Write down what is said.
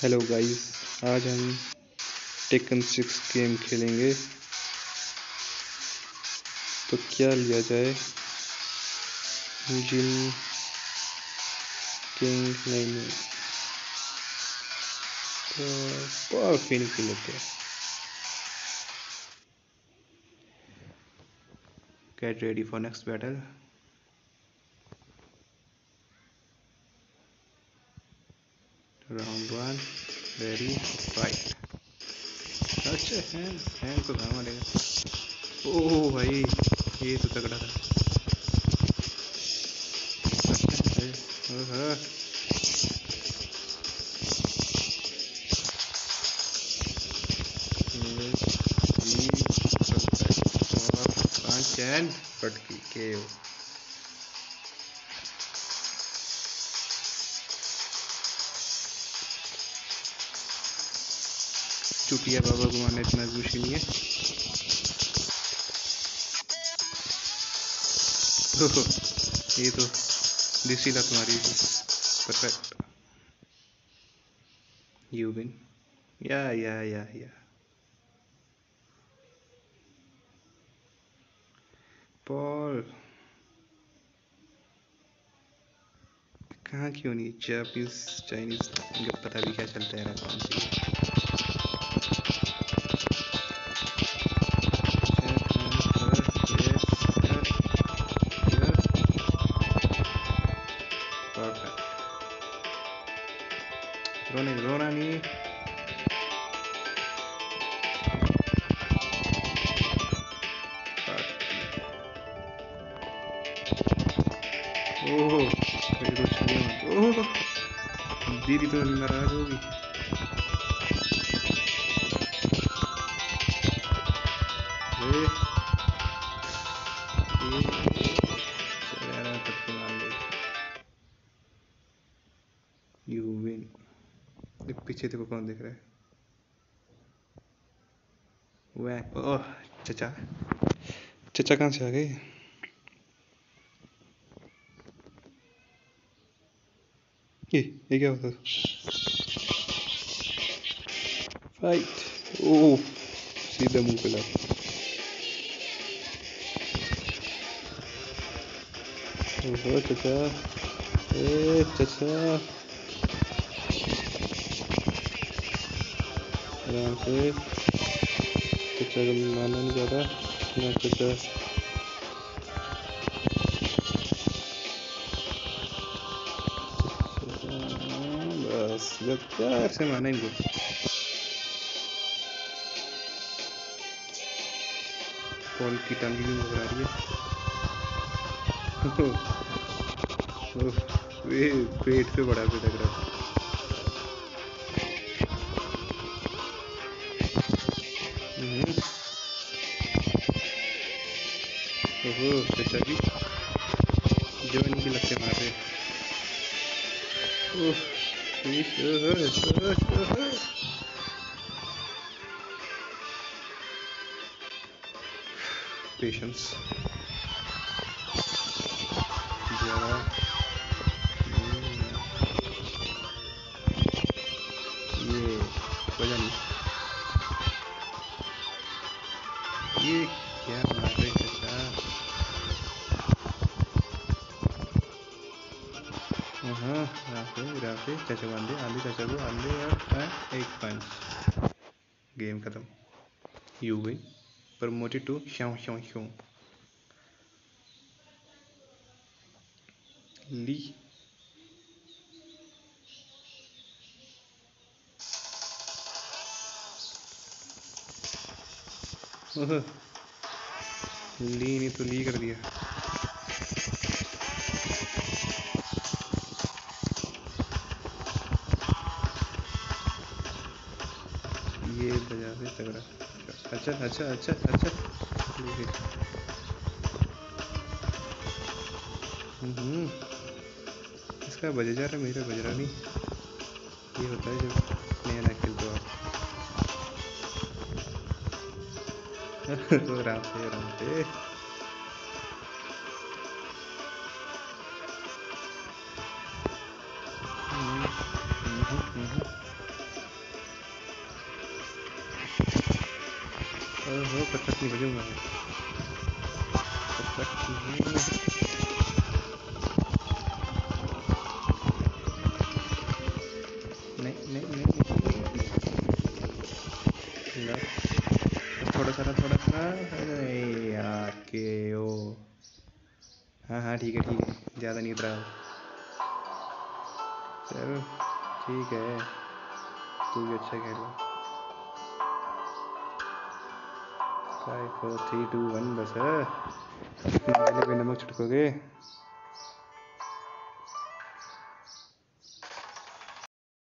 Hello guys आज हम taken six game खेलेंगे। तो क्या लिया जाए? जिन किंग नहीं। नहीं तो फिनिश लेते हैं get ready for next battle. Round one ready fight अच्छा हैंड हैंड तो भाग मारेगा ओह भाई ये तो तगड़ा था अच्छा and Patki चुटिया बाबा को मारना इतना खुशी नहीं है। ये तो देसी लत मारी परफेक्ट यू विन या या या या पॉल कहाँ क्यों नहीं? जापनीज चाइनीज़ पता भी क्या चलता है? कौन सी रोने रोना नहीं ओह मेरे को छूने मत ओह दीदी पीछे देखो कौन दिख रहा है। वह ओह, चचा। चचा कहाँ से आ गए ये ये क्या होता फाइट ओह, सीधा मुँह पे लगा। ओहो, चचा। ए चचा। आराम से। चचा को मारना ना बस, जब प्यार से माना इनको की भी रही है। पेट पे बड़ा पे रहा ओहो चाचा जी जो इनकी लगते मार रहे ओह पेशेंस जरा ये वज़न ये राफे राफे आंधे को और एक पंच गेम खत्म you win promoted to Xiao Xiao Xiao. Lee. Lee ने तो ली कर दिया. ये तगड़ा अच्छा अच्छा अच्छा अच्छा इसका बज जा रहा मेरा बज रहा नहीं ये होता है जब नया नया खेलते हो आप आराम से आराम से ओहो पटपट नहीं पटपट नहीं नहीं नहीं थोड़ा सा थोड़ा अरे ओ हाँ हाँ ठीक है ठीक है ज़्यादा नहीं उतरा चलो ठीक है तू भी अच्छा खेल five four three two one बस। पे नमक छिड़कोगे?